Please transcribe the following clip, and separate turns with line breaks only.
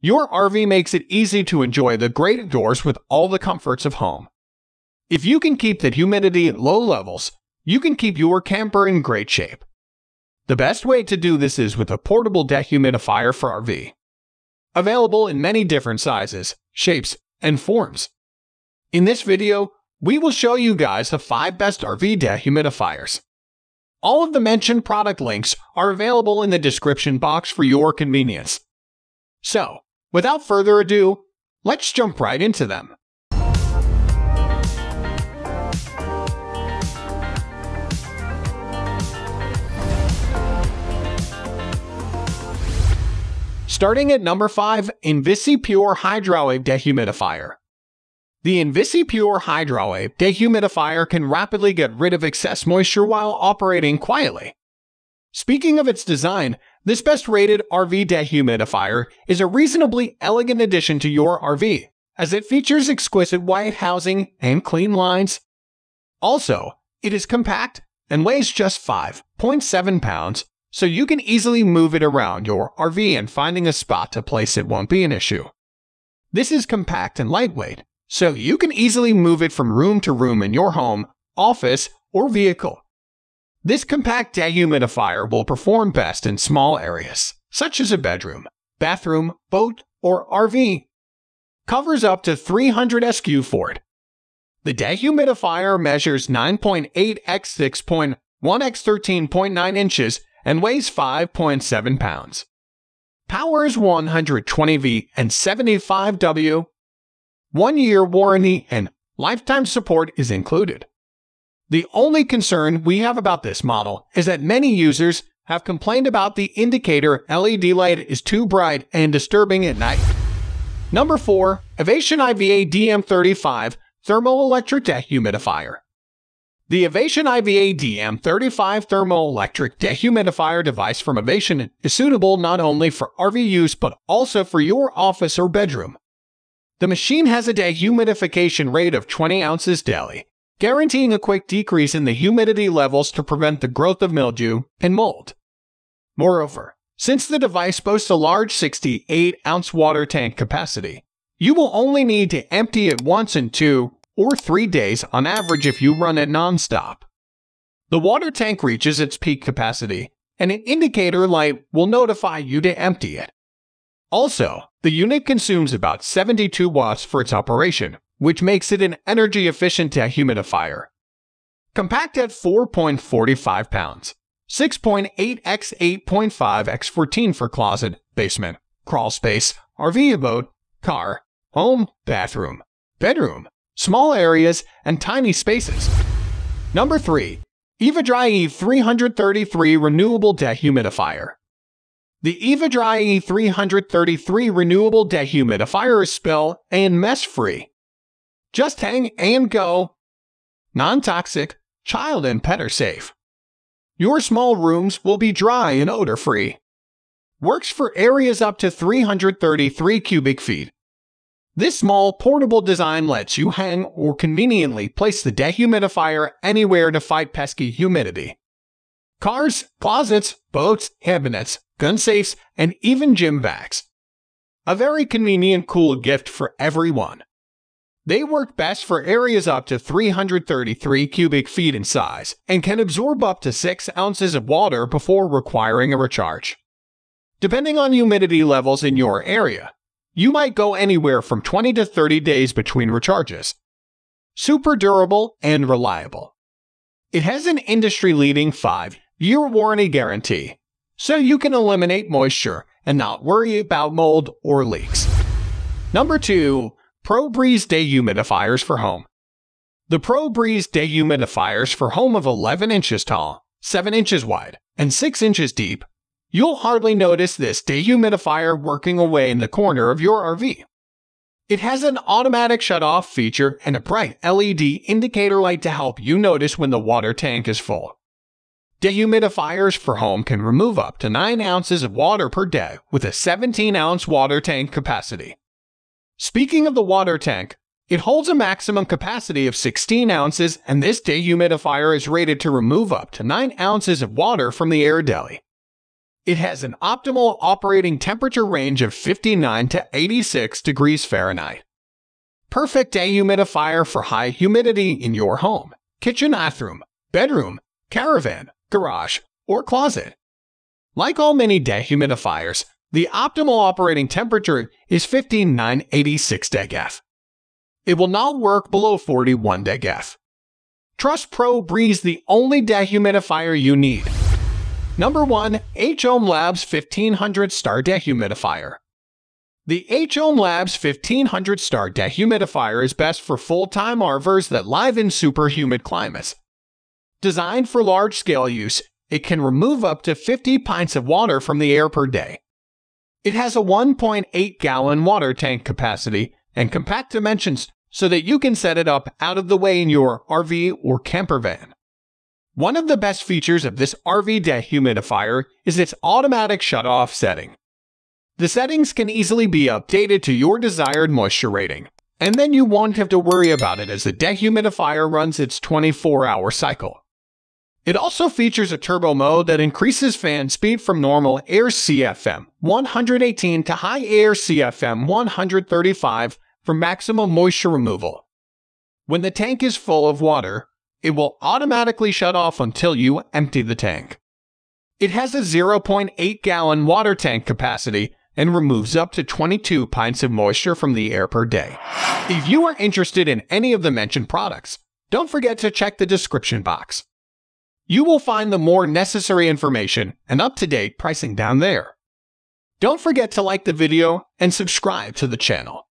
your RV makes it easy to enjoy the great outdoors with all the comforts of home. If you can keep the humidity at low levels, you can keep your camper in great shape. The best way to do this is with a portable dehumidifier for RV. Available in many different sizes, shapes, and forms. In this video, we will show you guys the 5 best RV dehumidifiers. All of the mentioned product links are available in the description box for your convenience. So, without further ado, let's jump right into them. Starting at number 5, InvisiPure Hydrowave Dehumidifier. The InvisiPure Hydrowave dehumidifier can rapidly get rid of excess moisture while operating quietly. Speaking of its design, this best rated RV dehumidifier is a reasonably elegant addition to your RV, as it features exquisite white housing and clean lines. Also, it is compact and weighs just 5.7 pounds, so you can easily move it around your RV and finding a spot to place it won't be an issue. This is compact and lightweight, so you can easily move it from room to room in your home, office, or vehicle. This compact dehumidifier will perform best in small areas, such as a bedroom, bathroom, boat, or RV. Covers up to 300 SQ Ford. The dehumidifier measures 9.8 x 6.1 x 13.9 inches and weighs 5.7 pounds. Powers 120V and 75W. One year warranty and lifetime support is included. The only concern we have about this model is that many users have complained about the indicator LED light is too bright and disturbing at night. Number 4. Ivation IVA DM35 Thermoelectric Dehumidifier The Ivation IVA DM35 Thermoelectric Dehumidifier device from Ivation is suitable not only for RV use but also for your office or bedroom. The machine has a dehumidification rate of 20 ounces daily guaranteeing a quick decrease in the humidity levels to prevent the growth of mildew and mold. Moreover, since the device boasts a large 68 ounce water tank capacity, you will only need to empty it once in two or three days on average if you run it nonstop. The water tank reaches its peak capacity, and an indicator light will notify you to empty it. Also, the unit consumes about 72 watts for its operation, which makes it an energy-efficient dehumidifier. Compact at 4.45 pounds, 6.8 x 8.5 x 14 for closet, basement, crawl space, RV abode, car, home, bathroom, bedroom, small areas, and tiny spaces. Number 3. EvaDry E333 Renewable Dehumidifier. The EvaDry E333 Renewable Dehumidifier is spill and mess-free just hang and go. Non toxic, child and pet are safe. Your small rooms will be dry and odor free. Works for areas up to 333 cubic feet. This small portable design lets you hang or conveniently place the dehumidifier anywhere to fight pesky humidity. Cars, closets, boats, cabinets, gun safes, and even gym bags. A very convenient cool gift for everyone. They work best for areas up to 333 cubic feet in size and can absorb up to 6 ounces of water before requiring a recharge. Depending on humidity levels in your area, you might go anywhere from 20 to 30 days between recharges. Super durable and reliable. It has an industry leading 5 year warranty guarantee, so you can eliminate moisture and not worry about mold or leaks. Number 2 ProBreeze Dehumidifiers for Home. The ProBreeze Dehumidifiers for home of 11 inches tall, 7 inches wide, and 6 inches deep. You'll hardly notice this dehumidifier working away in the corner of your RV. It has an automatic shut-off feature and a bright LED indicator light to help you notice when the water tank is full. Dehumidifiers for home can remove up to 9 ounces of water per day with a 17 ounce water tank capacity. Speaking of the water tank, it holds a maximum capacity of 16 ounces, and this dehumidifier is rated to remove up to 9 ounces of water from the air deli. It has an optimal operating temperature range of 59 to 86 degrees Fahrenheit. Perfect dehumidifier for high humidity in your home, kitchen, bathroom, bedroom, caravan, garage, or closet. Like all mini dehumidifiers, the optimal operating temperature is 5986 degF. It will not work below 41 degF. Trust Pro Breeze the only dehumidifier you need. Number 1. hOmeLabs 1500 Star Dehumidifier The hOmeLabs 1500 Star Dehumidifier is best for full-time RVers that live in super humid climates. Designed for large-scale use, it can remove up to 50 pints of water from the air per day. It has a 1.8 gallon water tank capacity and compact dimensions so that you can set it up out of the way in your RV or camper van. One of the best features of this RV dehumidifier is its automatic shut-off setting. The settings can easily be updated to your desired moisture rating, and then you won't have to worry about it as the dehumidifier runs its 24-hour cycle. It also features a turbo mode that increases fan speed from normal air CFM 118 to high air CFM 135 for maximum moisture removal. When the tank is full of water, it will automatically shut off until you empty the tank. It has a 0.8 gallon water tank capacity and removes up to 22 pints of moisture from the air per day. If you are interested in any of the mentioned products, don't forget to check the description box. You will find the more necessary information and up-to-date pricing down there. Don't forget to like the video and subscribe to the channel.